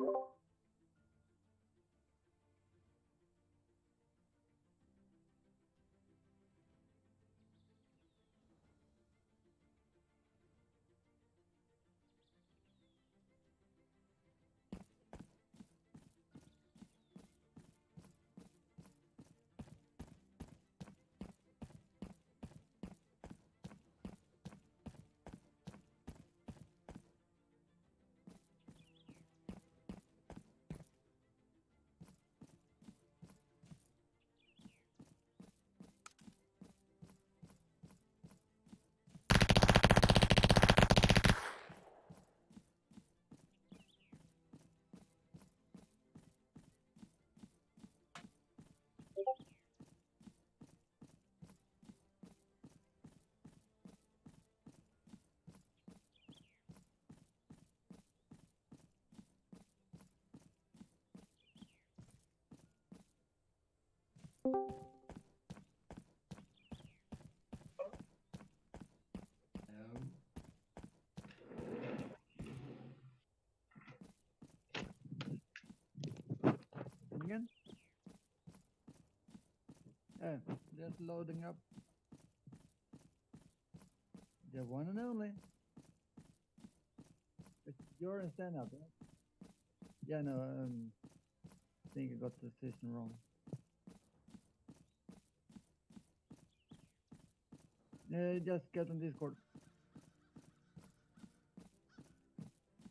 you Again? Yeah, just loading up. The one and only. It's your and stand up? Yeah, no, um, I think I got the system wrong. Yeah, just get on Discord.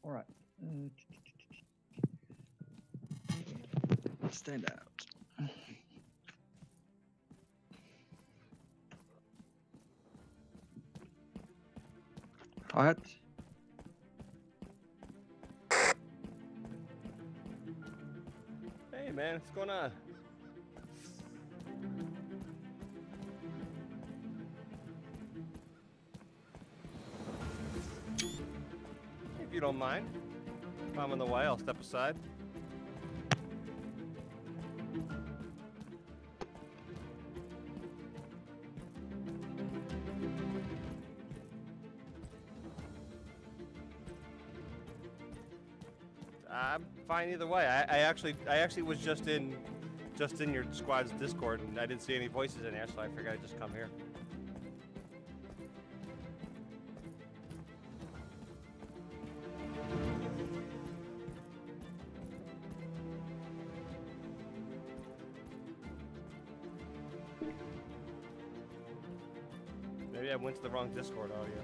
Alright. Uh, stand out. Quiet. Hey man, what's going on? You don't mind, if I'm in the way, I'll step aside. I'm fine either way. I, I actually, I actually was just in, just in your squad's Discord, and I didn't see any voices in there, so I figured I'd just come here. To the wrong Discord audio.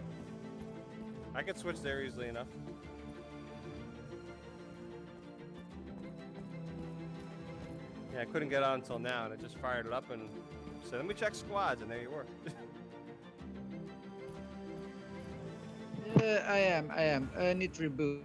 I could switch there easily enough. Yeah, I couldn't get on until now, and I just fired it up and said, "Let me check squads," and there you were. Uh, I am, I am. I need to reboot.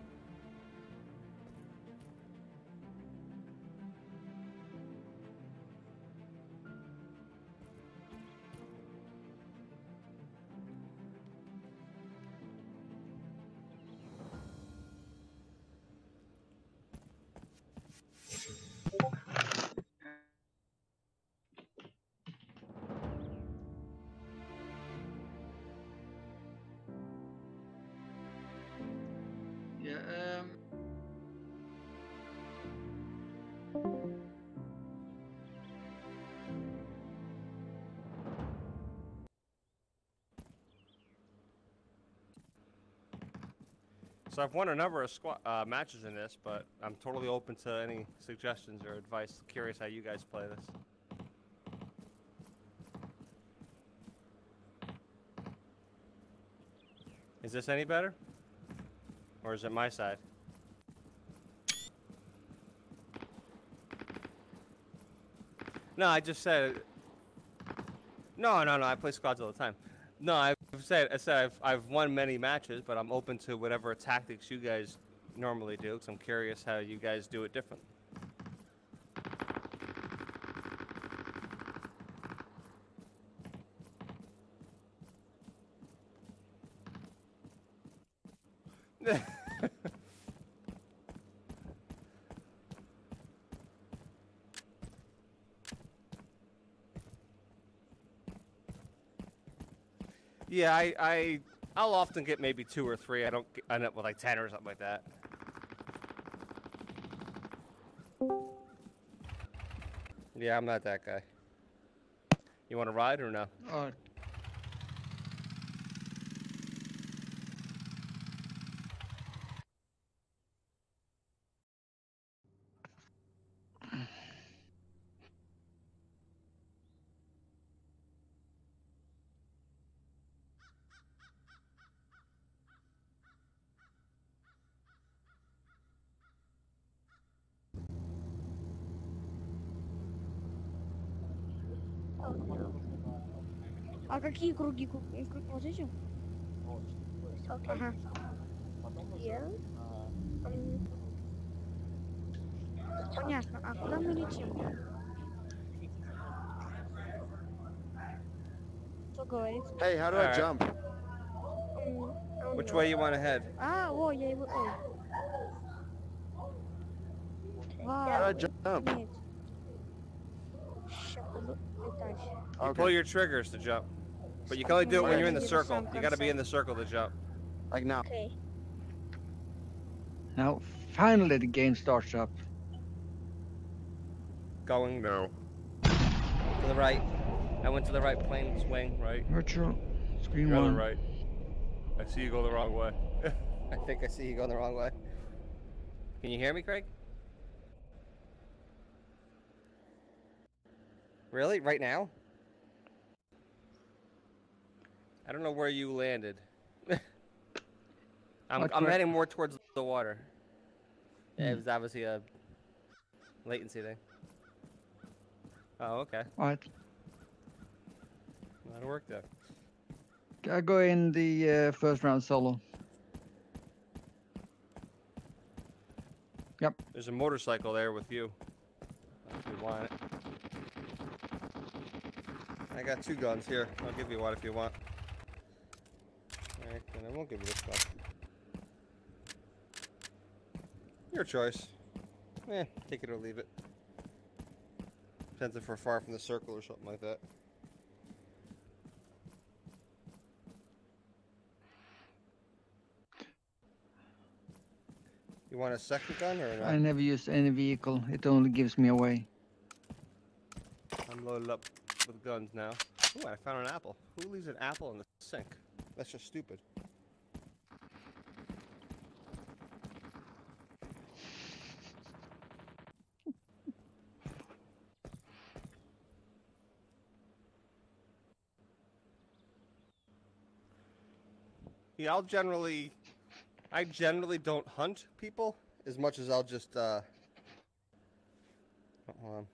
So I've won a number of uh, matches in this, but I'm totally open to any suggestions or advice. Curious how you guys play this. Is this any better? Or is it my side? No, I just said. No, no, no. I play squads all the time. No, I've said I said I've I've won many matches, but I'm open to whatever tactics you guys normally do. Cause I'm curious how you guys do it different. yeah, I, I, I'll often get maybe two or three. I don't end up with like ten or something like that. Yeah, I'm not that guy. You want to ride or no? Uh, А какие круги? Ку- э, круг- Вот эти? Ага. Я? М. Понятно. А куда мы летим? Что говорит? Hey, how do I Alright. jump? М, а у Which него- way you want to head? А, о, я его... Ой. How do I Вау, jump? нет. Ща буду летать. You pull Okay. your triggers to jump. But you can only do it when you're in the circle. You gotta be in the circle to jump. Like now. Okay. Now, finally the game starts up. Going now. To the right. I went to the right plane swing, right? Virtual. Screen you're one. right. I see you go the wrong way. I think I see you going the wrong way. Can you hear me, Craig? Really? Right now? I don't know where you landed. I'm, I'm heading more towards the water. Yeah, it Hmm. was obviously a latency thing. Oh, okay. Alright. That'll work then. I go in the uh, first round solo. Yep. There's a motorcycle there with you. If you want it. I got two guns here. I'll give you one if you want. Alright, then I won't give you this gun. Your choice. Eh, take it or leave it. Depends if we're far from the circle or something like that. You want a second gun or not? I never use any vehicle. It only gives me away. I'm loaded up with guns now. Ooh, I found an apple. Who leaves an apple in the sink? That's just stupid. Yeah, I'll generally, I generally don't hunt people as much as I'll just, uh, oh, hold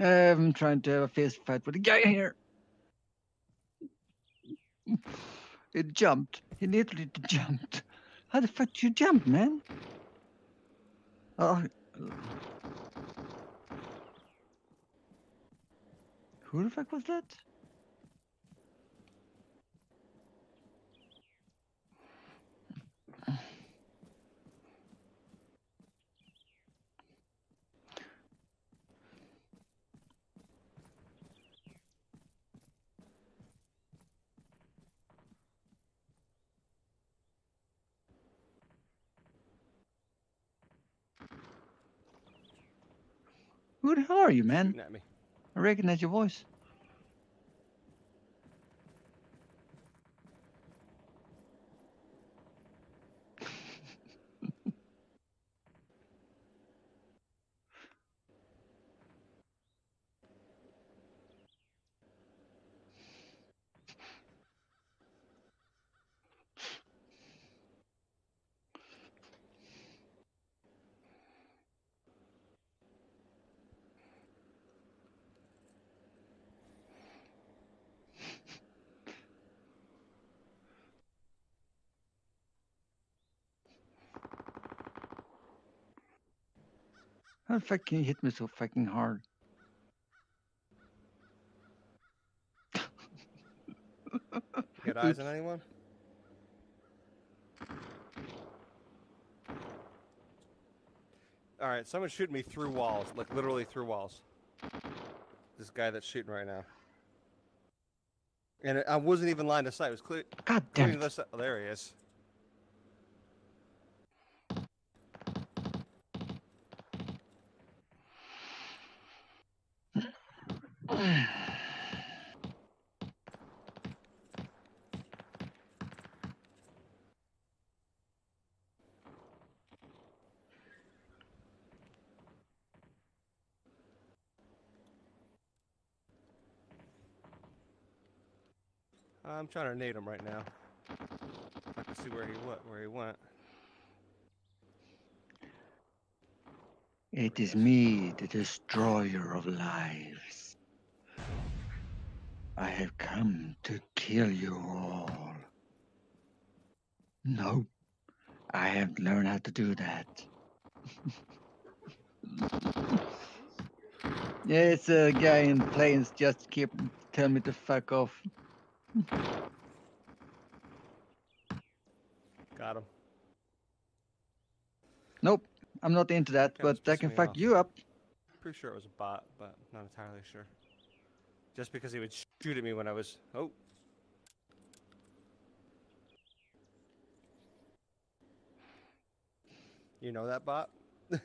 on. I'm trying to have a fist fight with a guy here. It jumped. He literally jumped. How the fuck did you jump, man? Oh. Who the fuck was that? Who the hell are you, man? me. I recognize your voice. How the fuck can you hit me so fucking hard? Got eyes on anyone? All right, someone's shooting me through walls, like literally through walls. This guy that's shooting right now. And I wasn't even lined of sight. It was clear. God damn it. the Oh, there he is. I'm trying to nade him right now. I can see where he went. Where he went. It is me, the destroyer of lives. I have come to kill you all. No, I have learned how to do that. yeah, it's a guy in planes just keep telling me to fuck off. Got him. Nope, I'm not into that, but that can fuck off. you up. Pretty sure it was a bot, but not entirely sure. Just because he would shoot at me when I was. Oh. You know that bot?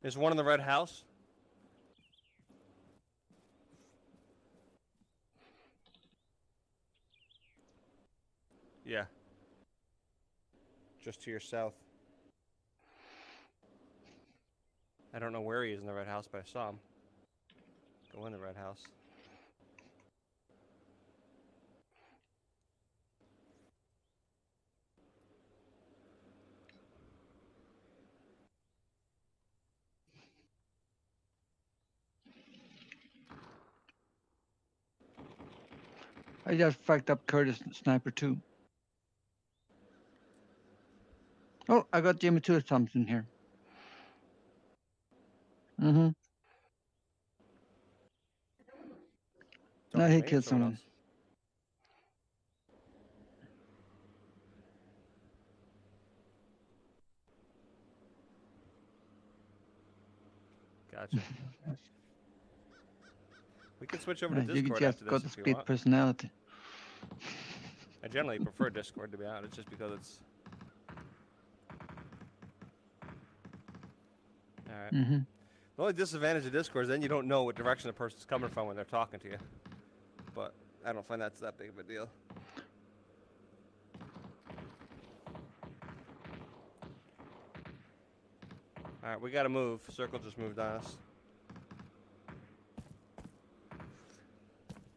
There's one in the red house. Yeah. Just to your south. I don't know where he is in the red house, but I saw him. Go in the red house. I just fucked up Curtis Sniper too. Oh, I got Jimmy Two Thompson here. Mm-hmm. No, Don't he me, killed someone. else. Gotcha. we can switch over to Yeah, you Discord just after got this the if you split want. personality. I generally prefer Discord to be honest, just because it's. All right. Mm-hmm. The only disadvantage of Discord is then you don't know what direction the person's coming from when they're talking to you. But I don't find that's that big of a deal. Alright, we gotta move. Circle just moved on us.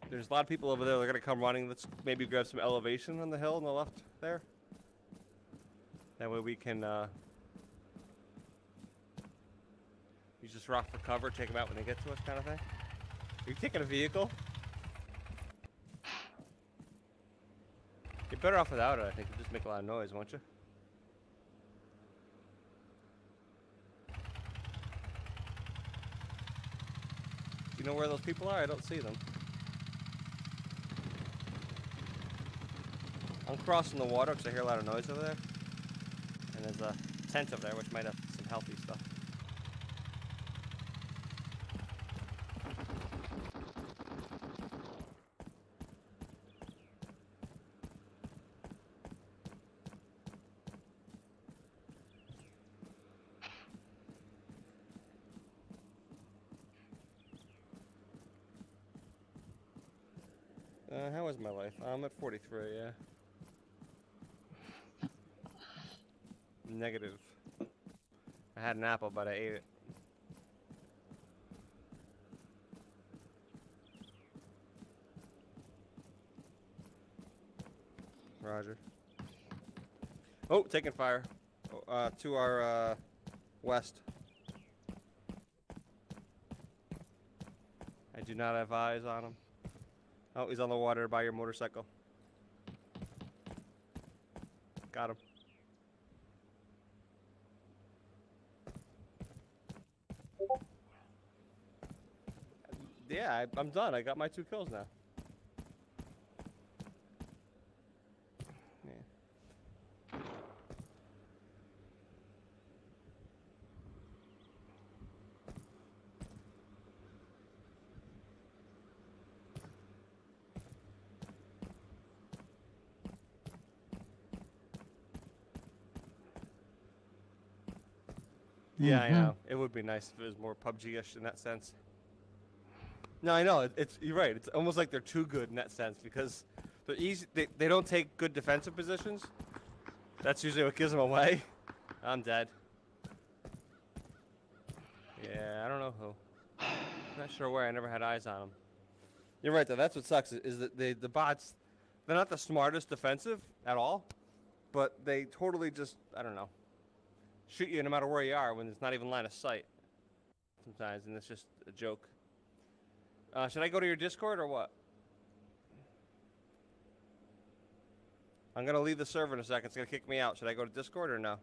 There's a lot of people over there. They're gonna come running. Let's maybe grab some elevation on the hill on the left there. That way we can uh, use just rock for cover, take them out when they get to us, kind of thing. Are you taking a vehicle? You're better off without it, I think. You just make a lot of noise, won't you? Do you know where those people are? I don't see them. I'm crossing the water because I hear a lot of noise over there. And there's a tent over there which might have some healthy stuff. Uh, how is my life? I'm at 43, yeah. Negative. I had an apple, but I ate it. Roger. Oh, taking fire. Oh, Uh, to our uh, west. I do not have eyes on him. Oh, he's on the water by your motorcycle. Got him. Yeah, I, I'm done. I got my two kills now. Yeah. Yeah, I Mhm. know. It would be nice if it was more PUBG-ish in that sense. No, I know. it- It's you're right. It's almost like they're too good in that sense because they're easy. They, they don't take good defensive positions. That's usually what gives them away. I'm dead. Yeah, I don't know who. Not sure where. I never had eyes on them. You're right though. That's what sucks. Is that they the bots? They're not the smartest defensive at all, but they totally just I don't know. Shoot you no matter where you are when it's not even line of sight. Sometimes, and it's just a joke. Uh, should I go to your Discord or what? I'm gonna leave the server in a second. It's gonna kick me out. Should I go to Discord or no?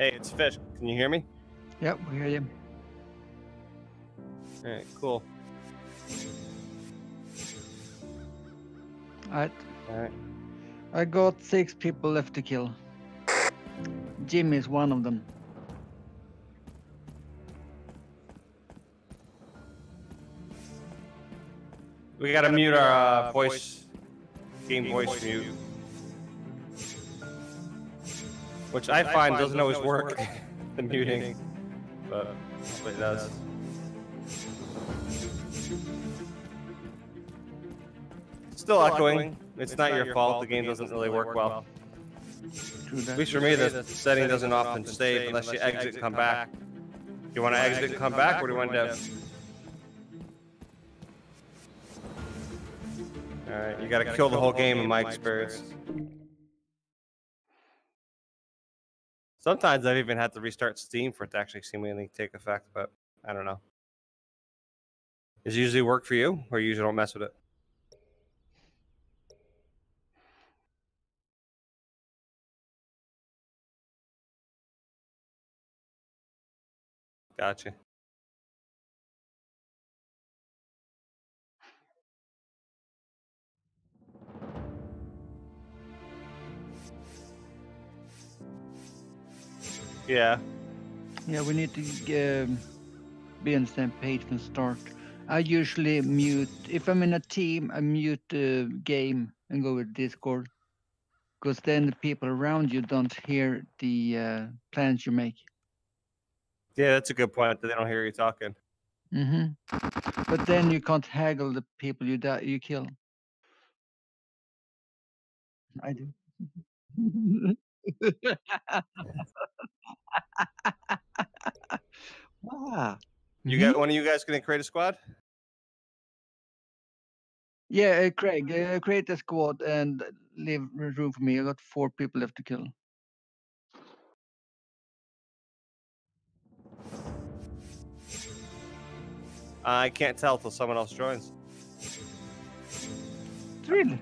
Hey, it's Fish. Can you hear me? Yep, we hear you. All right, cool. Alright. All right. I got six people left to kill. Jim is one of them. We gotta mute our uh, voice, game voice mute, which I find doesn't always work. the muting, but but it does. Still echoing. It's not your fault. The game doesn't really work well. True At least for me, the setting doesn't often save unless you exit and come back. You want to exit and come back, or do you want to? All right, you got to kill the whole game in my experience. Sometimes I've even had to restart Steam for it to actually seemingly take effect, but I don't know. Does it usually work for you, or you usually don't mess with it? Gotcha. Yeah. Yeah, we need to um, be on the same page from start. I usually mute if I'm in a team. I mute the game and go with Discord, because then the people around you don't hear the uh, plans you make. Yeah, that's a good point. That they don't hear you talking. hmm But then you can't haggle the people you die, you kill. I do. ah. You got one of you guys gonna create a squad? Yeah, uh, Craig, uh, create a squad and leave room for me. I got four people left to kill. I can't tell till someone else joins. Really?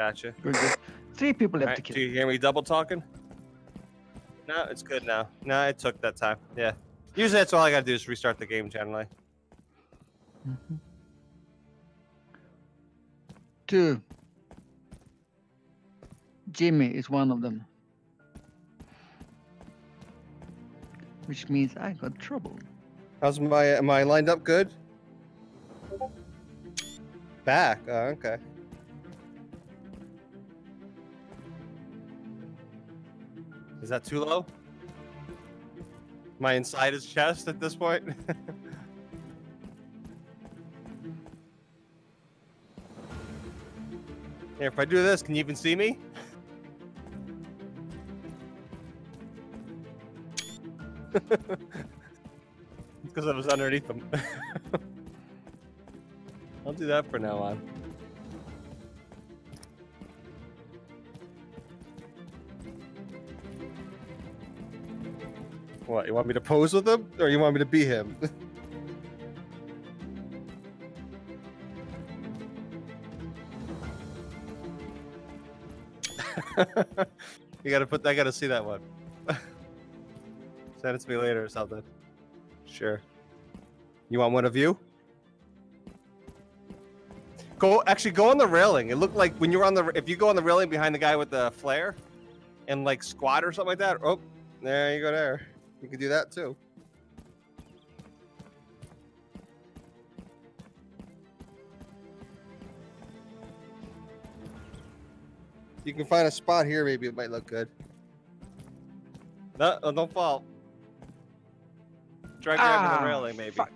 Gotcha. Good, good. Three people left Alright, to kill. do you hear me double talking? No, it's good now. No, it took that time. Yeah. Usually that's all I gotta do is restart the game generally. Mhm. Two. Jimmy is one of them. Which means I got trouble. How's my am I lined up good? Back. Oh, okay. Is that too low? Am I inside his chest at this point? If I do this, can you even see me? Because I was underneath them. I'll do that for now on. What, you want me to pose with him? Or you want me to be him? you gotta put I gotta see that one. Send it to me later or something. Sure. You want one of you? Go actually go on the railing. It looked like when you were on the if you go on the railing behind the guy with the flare, and like squat or something like that. Oh, there you go. There, you can do that too. You can find a spot here. Maybe it might look good. No, oh, don't fall. Try grabbing Ah, the railing, maybe. Fuck.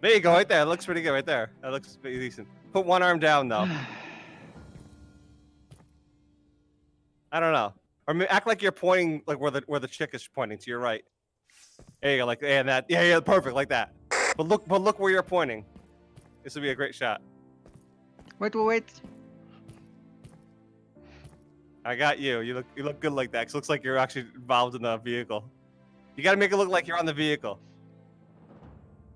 There you go, right there. It looks pretty good, right there. That looks pretty decent. Put one arm down, though. I don't know. Or act like you're pointing like where the where the chick is pointing to your right. There you go, like and that. Yeah, yeah, perfect, like that. But look, but look where you're pointing. This would be a great shot. wait, wait, wait. I got you. You look you look good like that. 'cause it looks like you're actually involved in the vehicle. You got to make it look like you're on the vehicle.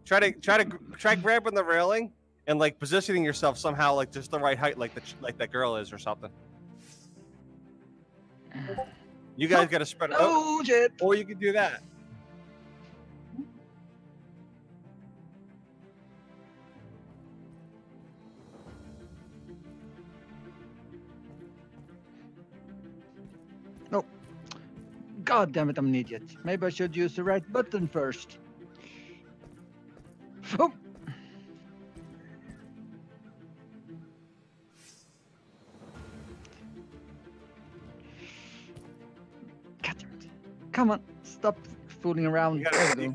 Try to try to try grabbing the railing and like positioning yourself somehow like just the right height, like the like that girl is or something. You guys got to spread it out, Oh shit! or you can do that. No. God damn it, I'm an idiot. Maybe I should use the right button first. Oh. Come on, stop fooling around. You gotta- There we you-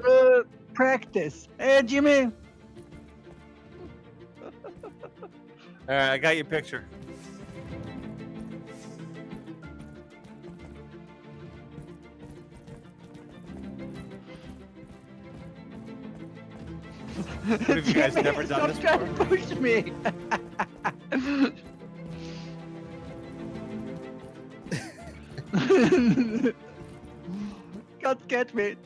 go. Uh, practice. Hey, Jimmy. All right, I got your picture. What have you guys never done this to push me. Me.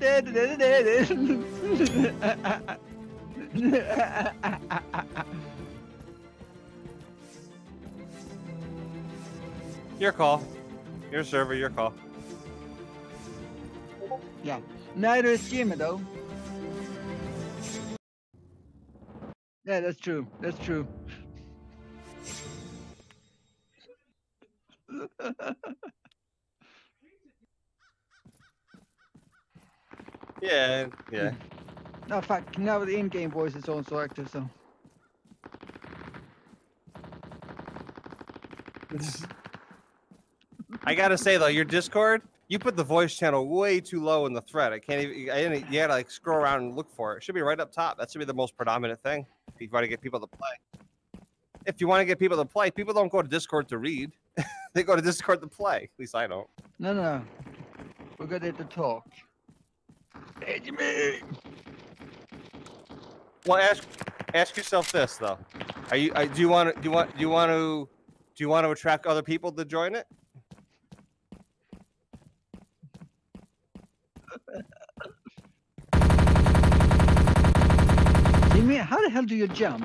Your call. Your server, your call. yeah. Neither is Jimmy though. Yeah, that's true. That's true. Yeah, yeah. No, fuck. Now the in-game voice is also active, so. I gotta say though, your Discord, you put the voice channel way too low in the thread. I can't even. I didn't, you gotta like scroll around and look for it. It should be right up top. That should be the most predominant thing if you want to get people to play. If you want to get people to play, people don't go to Discord to read. they go to Discord to play. At least I don't. No, no, no. We're good at the talk. Hey, Jimmy! Well, ask ask yourself this though: Are you? uh, Do you want to? Do you want? Do you want to? Do you want to attract other people to join it? Jimmy, how the hell do you jump?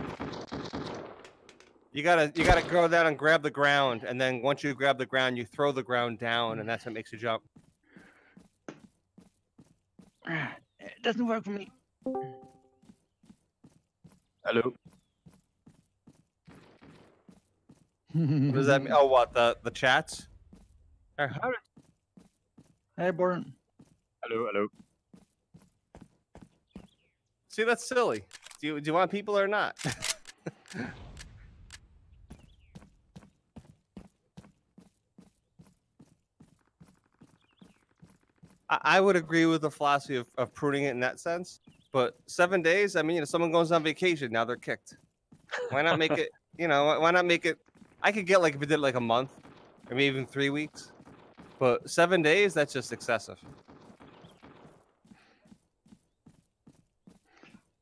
You gotta you gotta go down and grab the ground, and then once you grab the ground, you throw the ground down, and that's what makes you jump. Ah, it doesn't work for me. Hello. What does that mean? Oh, what the the chats? How- Hey, Born. Hello, hello. See, that's silly. Do you do you want people or not? I, would agree with the philosophy of, of pruning it in that sense, but seven days. I mean, if someone goes on vacation, now they're kicked. Why not make it? You know, why- why not make it? I could get like if we did like a month, or maybe even three weeks, but seven days. That's just excessive.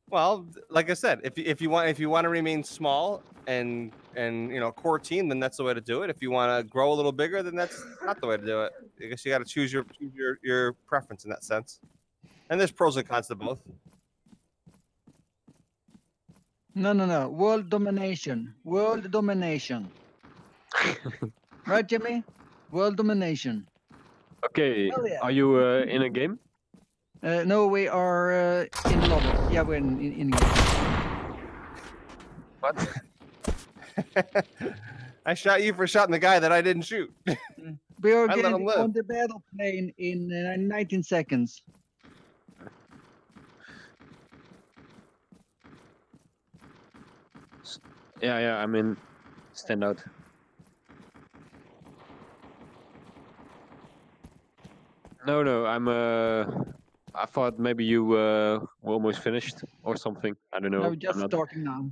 Well, like I said, if if you want if you want to remain small and and you know core team, then that's the way to do it. If you want to grow a little bigger, then that's not the way to do it. I guess you got to choose your choose your your preference in that sense. And there's pros and cons to both. No, no, no. World domination. World domination. right, Jimmy? World domination. Okay, Hell yeah. are you uh, in a game? Uh, no, we are uh, in lobby. Yeah, we're in in, in game. What? I shot you for shooting the guy that I didn't shoot. We are I getting on the battle plane in uh, 19 seconds. Yeah, yeah, I'm in. Stand out. No, no, I'm. Uh, I thought maybe you uh, were almost finished or something. I don't know. I'm I'm just not- starting now.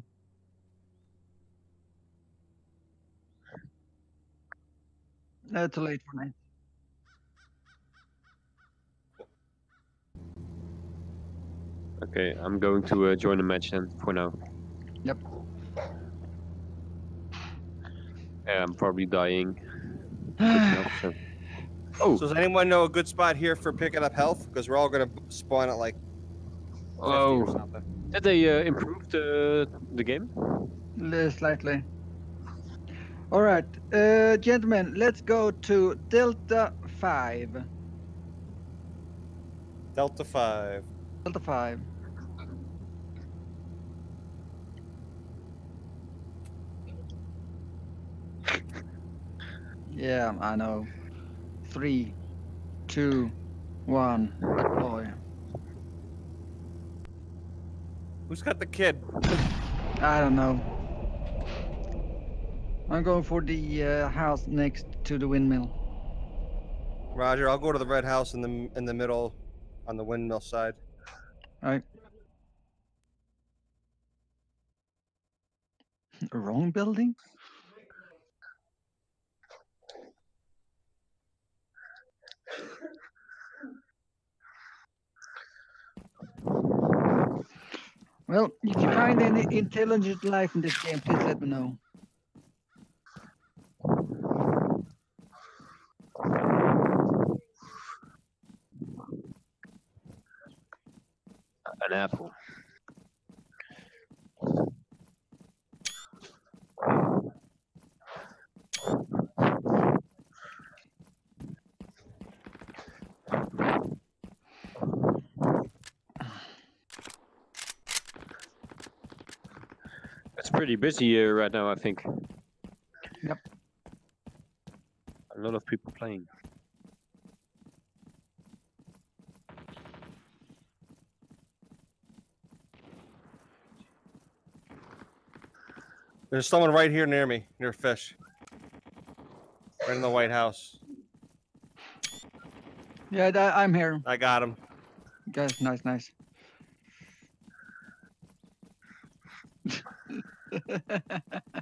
No, too late for night. Okay, I'm going to uh, join the match then for now. Yep. Yeah, I'm probably dying. enough, so- Oh, So does anyone know a good spot here for picking up health? Because we're all gonna spawn at like oh, did they uh, improve the the game? Slightly. All right, uh, gentlemen, let's go to Delta 5. Delta five. Delta 5. Yeah, I know. Three, two, one. Boy, Who's got the kid? I don't know. I'm going for the uh, house next to the windmill. Roger. I'll go to the red house in the in the middle, on the windmill side. All right. Wrong building? Well, if you find any intelligent life in this game, please let me know. An apple. It's pretty busy here right now, I think. Yep. A lot of people playing. There's someone right here near me, near fish. Right in the White House. Yeah, tha- I'm here. I got him. Guys, nice, nice.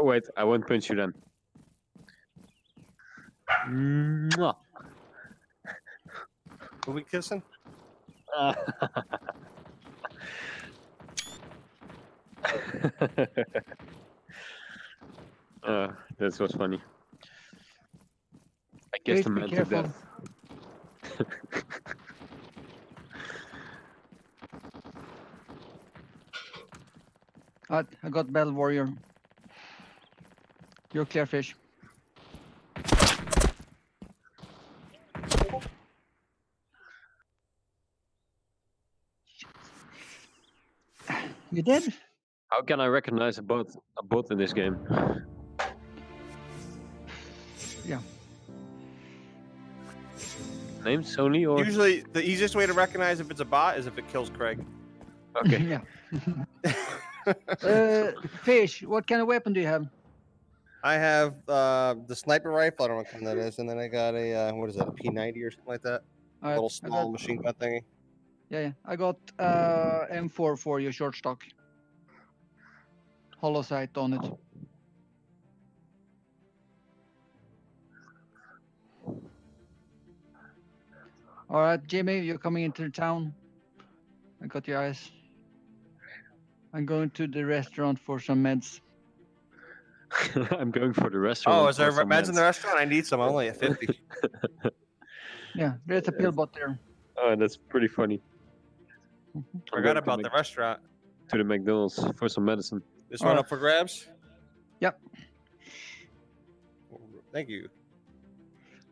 Oh wait, I won't punch you then. Mwah. Who we kissing? uh, that was funny. I guess Please the be man careful. death. I, I got Battle Warrior. You're clear fish. You did? How can I recognize a bot a bot in this game? Yeah. Name Sony or Usually, the easiest way to recognize if it's a bot is if it kills Craig. okay? yeah. Uh, fish, what kind of weapon do you have? I have uh, the sniper rifle. I don't know what kind that is, and then I got a uh, what is that? A P90 or something like that. Alright, little small got- machine gun thingy. Yeah, yeah. I got uh, M4 for your short stock. Hollow sight on it. All right, Jimmy, you're coming into the town. I got your eyes. I'm going to the restaurant for some meds. I'm going for the restaurant. Oh, is there for some meds in the restaurant? I need some. I'm only at 50. Yeah, there's a pill bot there. Oh, that's pretty funny. I'm Forgot going to about make- the restaurant. to the McDonald's for some medicine. This one Alright. up for grabs? Yep. Thank you.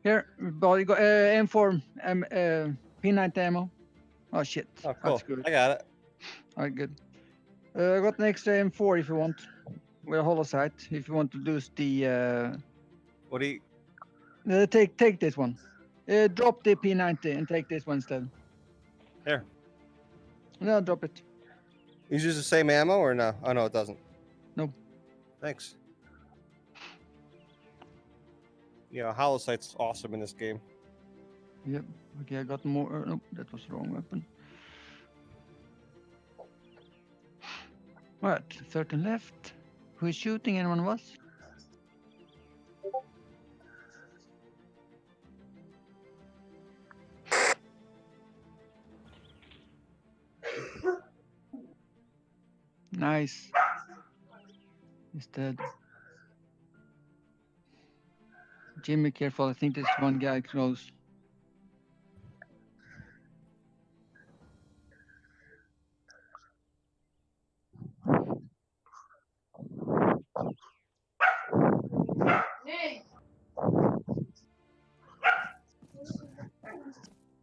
Here, body go, uh, M4, um, uh, P90 ammo. Oh shit. Oh, cool. That's good. I got it. Alright, good. Uh, I got an extra M4 if you want. With a hollow sight, if you want to lose the. Uh, What do you? uh, take take this one. Uh, drop the P90 and take this one instead. Here. No, drop it. You use the same ammo or no? Oh no, it doesn't. No. Thanks. Yeah, hollow sight's awesome in this game. Yep. Okay, I got more. Uh, nope, that was the wrong weapon. Right, 13 left. Who is shooting? Anyone us? Nice. He's dead. Jimmy, careful. I think there's one guy close.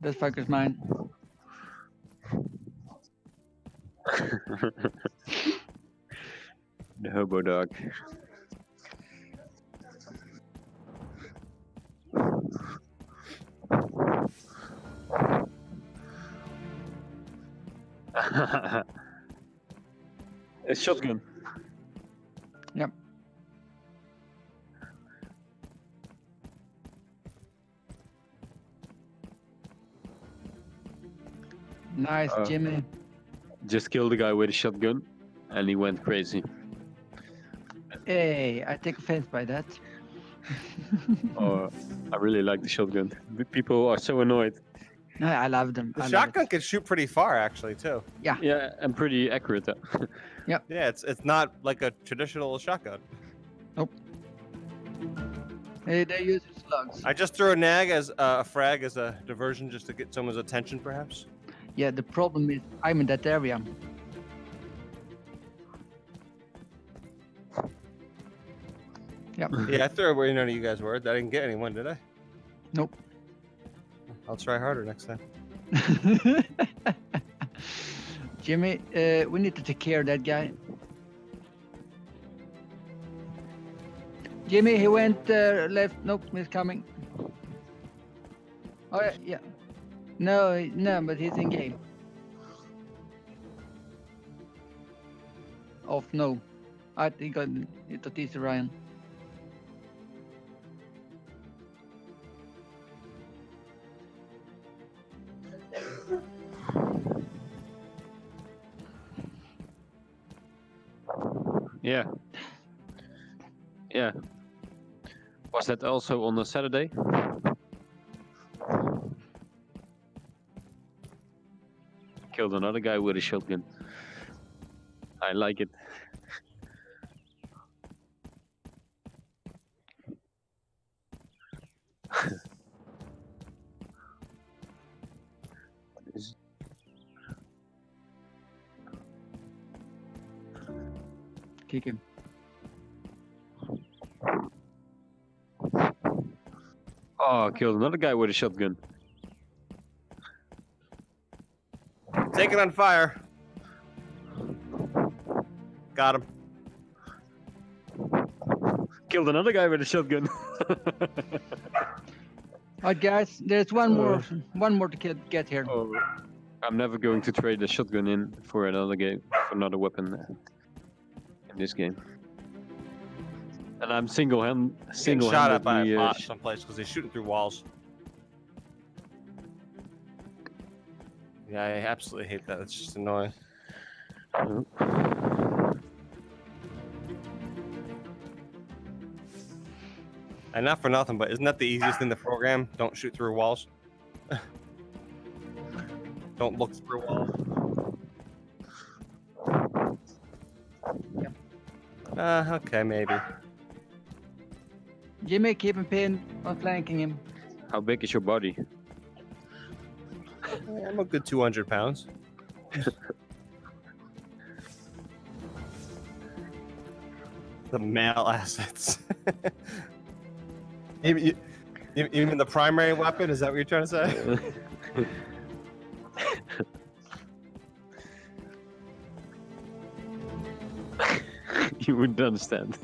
That fucker's mine. the hobo dog. a shotgun. Nice, Uh, Jimmy. Just killed the guy with a shotgun, and he went crazy. Hey, I take offense by that. Oh, I really like the shotgun. People are so annoyed. No, I love them. The I shotgun can shoot pretty far, actually, too. Yeah, Yeah, and pretty accurate. yeah. Yeah, it's it's not like a traditional shotgun. Hey, they use slugs. I just threw a nag as uh, a frag as a diversion, just to get someone's attention, perhaps. Yeah, the problem is I'm in that area. Yep. Yeah, I threw where none of you guys were. I didn't get anyone, did I? Nope. I'll try harder next time. Jimmy, uh, we need to take care of that guy. Jimmy, he went uh, left. Nope, he's coming. Oh yeah, yeah. No, no, but he's in game. Off, no. I think I it he's Ryan. Yeah. Yeah. Was that also on a Saturday? Killed another guy with a shotgun. I like it. Kick him. Oh, killed another guy with a shotgun. Take it on fire. Got him. Killed another guy with a shotgun. Alright, guys, there's one Uh. more, one more to get, get here. oh, I'm never going to trade the shotgun in for another game, for another weapon in this game. And I'm single hand, Getting single shot at by a handedly. Uh, bot someplace because they're shooting through walls. Yeah, I absolutely hate that. It's just annoying. And not for nothing, but isn't that the easiest in the program? Don't shoot through walls. Don't look through walls. Uh, okay, maybe. Jimmy, keep him pinned on flanking him. how big is your body? I'm a good 200 pounds. the male assets. even, even the primary weapon, is that what you're trying to say? you wouldn't understand.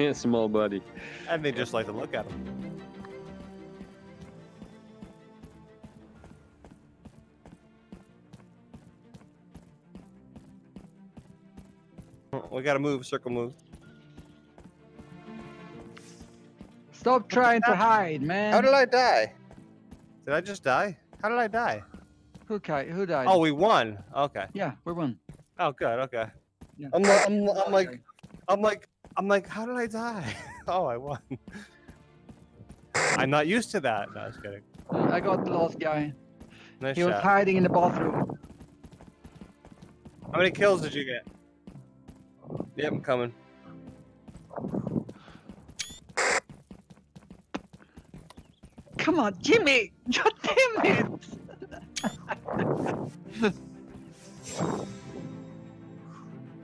Yeah, small buddy. I may just like to look at him. We gotta move, circle move. Stop trying to hide, man. How did I die? Did I just die? How did I die? Who, ki- who died? Oh, we won. Okay. yeah, we won. Oh, good. Okay. Yeah. I'm, li- I'm, I'm like, I'm like, I'm like, how did I die? oh, I won. I'm not used to that. No, I was kidding. I got the last guy. Nice He was hiding in the bathroom. How many kills did you get? Yep, I'm coming. Come on, Jimmy! God damn it!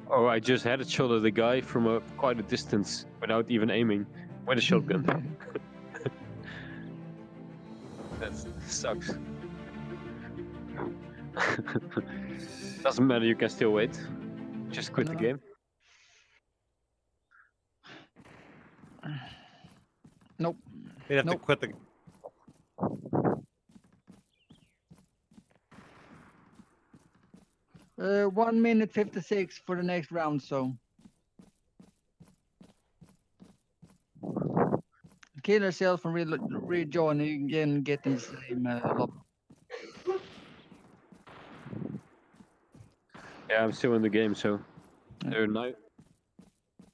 Oh, I just had a shot at the guy from a quite a distance without even aiming with a shotgun. that sucks. Doesn't matter, you can still wait. Just quit the game. nope. You'd have Nope. to quit the. Uh, one minute fifty-six for the next round. So kill yourself and re- rejoin again, get in the same uh. Yeah, I'm still in the game, so Yeah. are nine,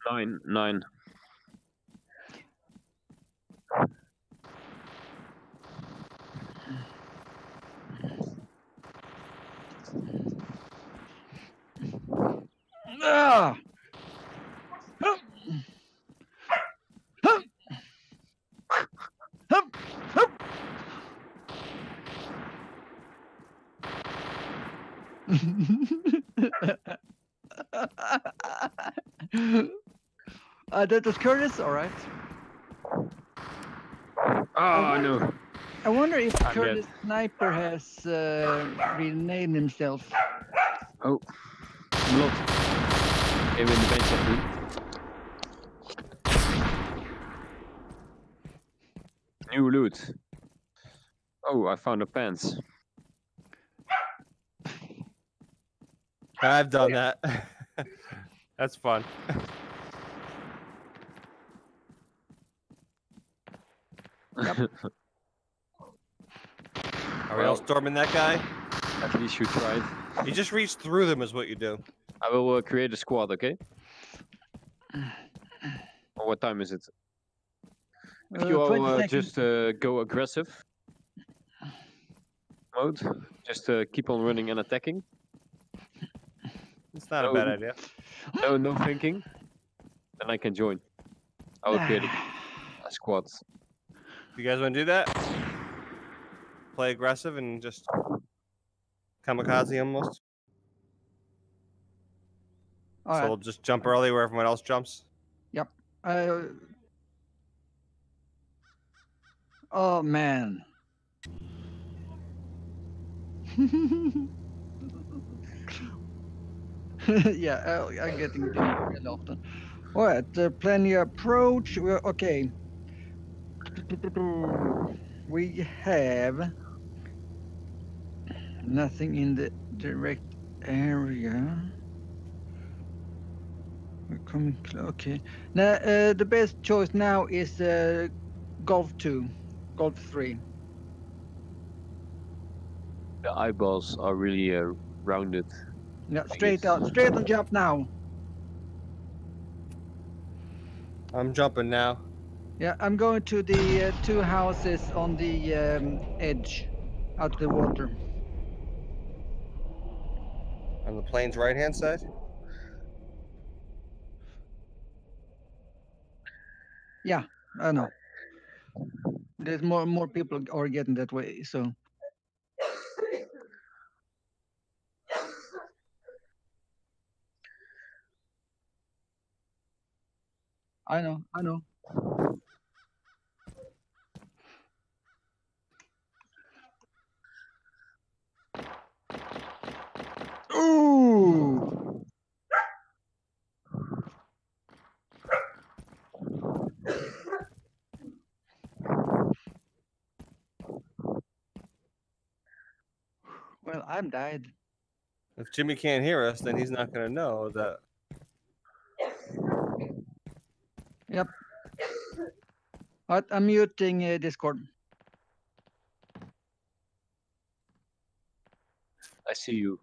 nine, nine. Uh, that was Curtis, all right. Oh no! I wonder if I'm dead. Curtis Sniper has uh, renamed himself. Oh, lot. Came in the bench at me. New loot. Oh, I found a pants. I've done that. That's fun. Are we all storming that guy? At least you tried. You just reach through them, is what you do. I will uh, create a squad, okay? Or what time is it? If Uh, you all uh, just uh, go aggressive mode, just uh, keep on running and attacking. It's not a bad idea. No, no thinking. Then I can join. I will create a, a squad. You guys want to do that? Play aggressive and just kamikaze almost. All so right. we'll just jump early where everyone else jumps. Uh, oh man. yeah, I, I'm getting it real often. All right, uh, your approach. Well, okay. We have nothing in the direct area. We're coming close. Okay. Now, uh, the best choice now is uh, Golf 2, Golf 3. The eyeballs are really uh, rounded. Yeah, straight guess. out, straight on jump now. I'm jumping now. Yeah, I'm going to the uh, two houses on the um, edge, out the water. On the plane's right-hand side? Yeah, I know. There's more more people are getting that way, so. I know, I know. Ooh. Well, I'm died. If Jimmy can't hear us, then he's not gonna know that. But I'm muting uh, Discord. I see you.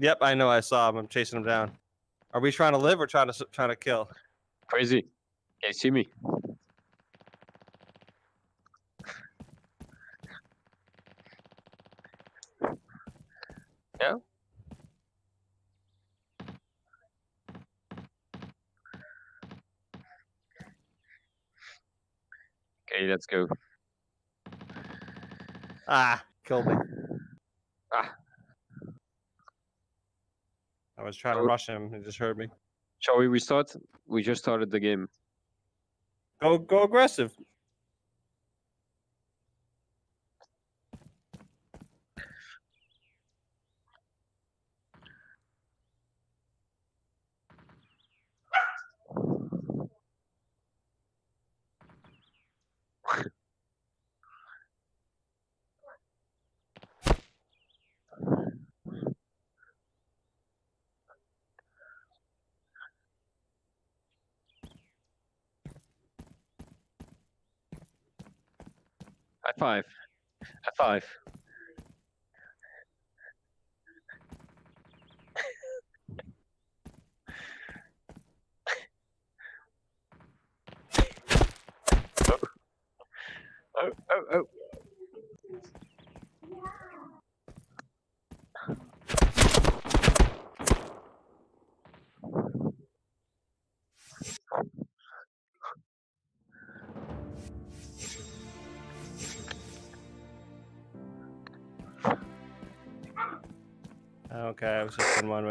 Yep, I know. I saw him. I'm chasing him down. Are we trying to live or trying to s- trying to kill? Crazy. Can you see me? Yeah? Okay, let's go. Ah, killed me. Ah. I was trying to rush him. He just heard me. Shall we restart? We just started the game. Go go aggressive. Five. High five.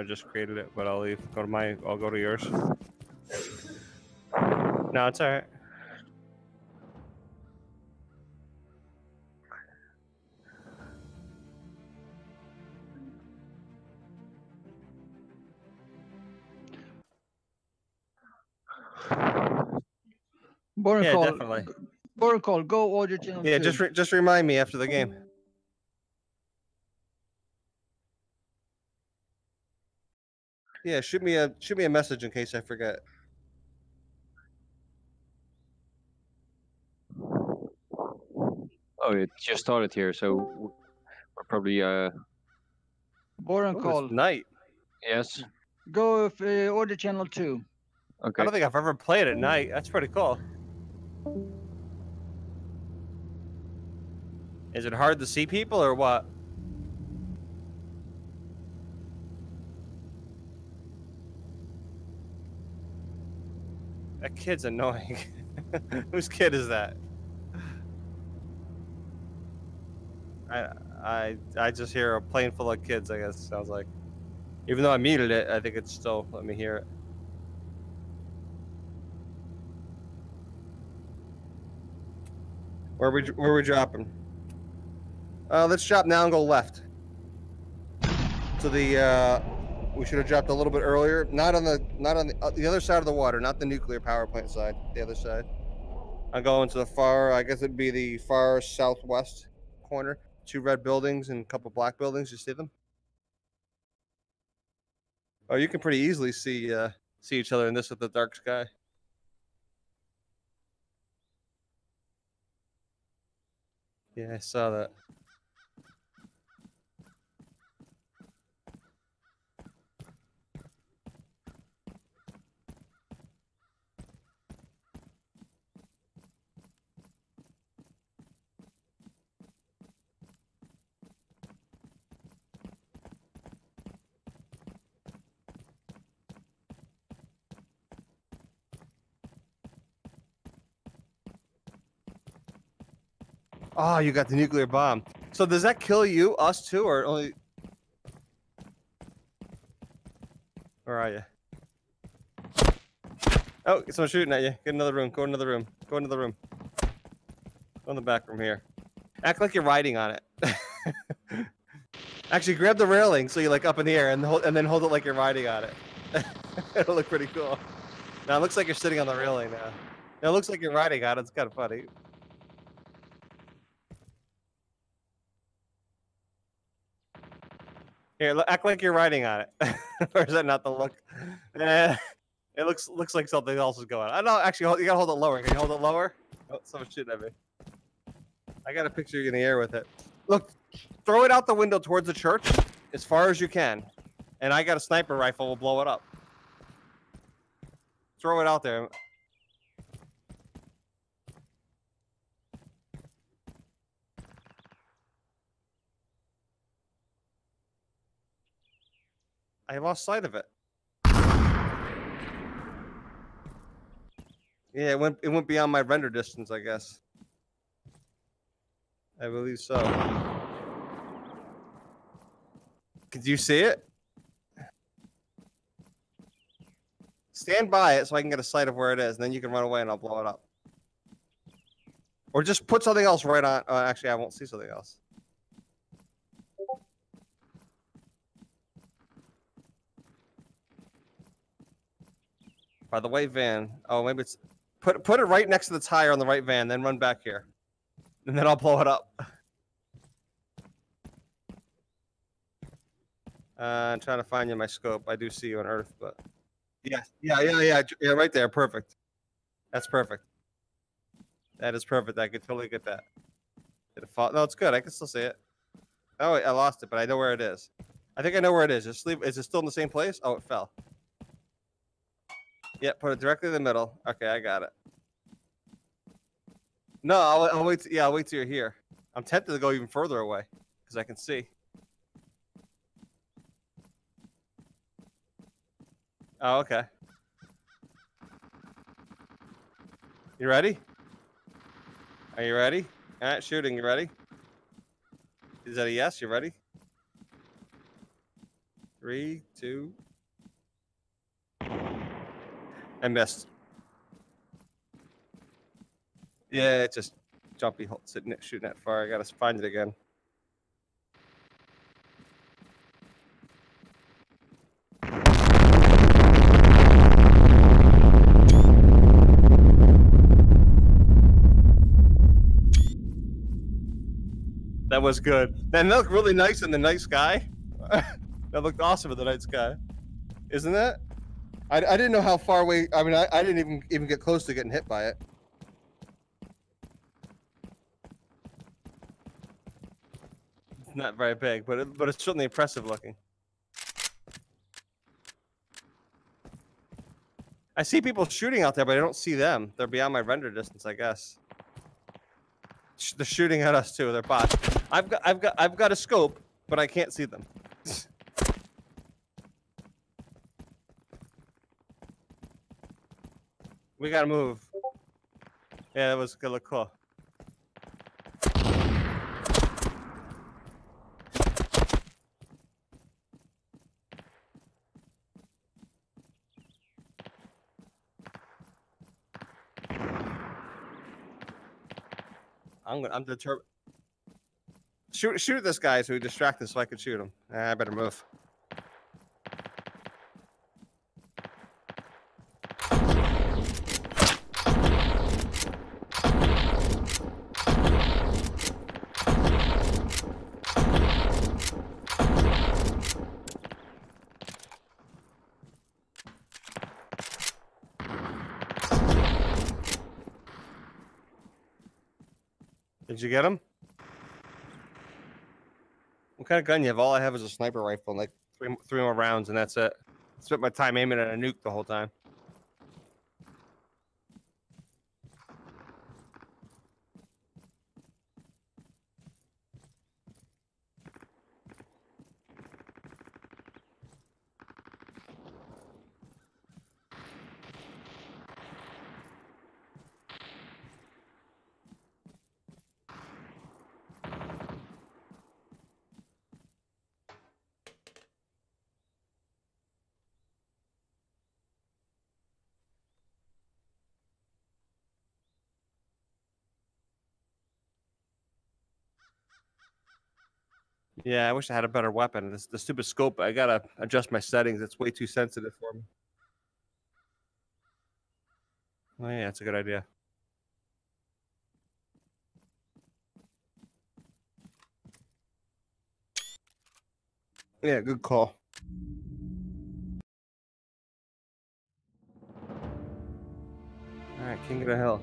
I just created it, but I'll leave. Go to my. I'll go to yours. No, it's alright. Born Yeah, call. definitely. Born call. Go audio channel. Yeah, two. just re- just remind me after the game. Yeah, shoot me a shoot me a message in case I forget. Oh, it just started here, so we're probably uh Born Oh, call. night. yes. Go with uh, audio channel two. Okay. I don't think I've ever played at night. That's pretty cool. Is it hard to see people or what? That kid's annoying. Whose kid is that? I I I just hear a plane full of kids. I guess sounds like. Even though I muted it, I think it's still let me hear it. Where we where we dropping? Uh, let's drop now and go left. To the uh, we should have dropped a little bit earlier. Not on the not on the, uh, the other side of the water, not the nuclear power plant side. The other side. I'm going to the far. I guess it'd be the far southwest corner. Two red buildings and a couple black buildings. You see them? Oh, you can pretty easily see uh, see each other in this with the dark sky. Yeah, I saw that. Oh, you got the nuclear bomb. So does that kill you, us too, or only? Where are you? Oh, someone's shooting at you. Get another room. Go another room. Go into the room. Go in the back room here. Act like you're riding on it. Actually, grab the railing so you're like up in the air and hold, and then hold it like you're riding on it. It'll look pretty cool. Now it looks like you're sitting on the railing. Now it looks like you're riding on it. It's kind of funny. Here, act like you're riding on it. or is that not the look? Eh, it looks looks like something else is going on. I know. Actually, you gotta hold it lower. Can you hold it lower? Oh, someone's shooting at me. I got a picture in the air with it. Look, throw it out the window towards the church as far as you can, and I got a sniper rifle. We'll blow it up. Throw it out there. I lost sight of it. Yeah, it went it went beyond my render distance, I guess. I believe so. Could you see it? Stand by it so I can get a sight of where it is, and then you can run away and I'll blow it up. Or just put something else right on. Uh, actually, I won't see something else. By the white van. Oh, maybe it's put put it right next to the tire on the right van, then run back here, and then I'll blow it up. Uh, I'm trying to find you in my scope. I do see you on Earth, but yeah, yeah, yeah, yeah, yeah, right there. Perfect. That's perfect. That is perfect. I could totally get that. Did it fall? No, it's good. I can still see it. Oh, I lost it, but I know where it is. I think I know where it is. Just leave. Is it still in the same place? Oh, it fell. Yeah, put it directly in the middle. Okay, I got it. No, I'll, I'll wait. yeah, I'll wait till you're here. I'm tempted to go even further away because I can see. Oh, okay. You ready? Are you ready? All right, shooting. You ready? Is that a yes? You ready? Three, two. I missed. Yeah, it's just jumpy sitting it, shooting that far. I gotta find it again. That was good. That looked really nice in the night sky. that looked awesome in the night sky, isn't it? I, I didn't know how far away. I mean, I, I didn't even even get close to getting hit by it. It's not very big, but it, but it's certainly impressive looking. I see people shooting out there, but I don't see them. They're beyond my render distance, I guess. Sh- They're shooting at us too. They're bots. I've got I've got I've got a scope, but I can't see them. We gotta move. Yeah, that was gonna look cool. I'm gonna I'm determined. Shoot shoot this guy so he distracted so I can shoot him. I better move. You get him? What kind of gun you have? All I have is a sniper rifle and like three, three more rounds, and that's it. I Spent my time aiming at a nuke the whole time. Yeah, I wish I had a better weapon. This the stupid scope. I gotta adjust my settings. It's way too sensitive for me. Oh yeah, that's a good idea. Yeah, good call. All right, King of the Hill.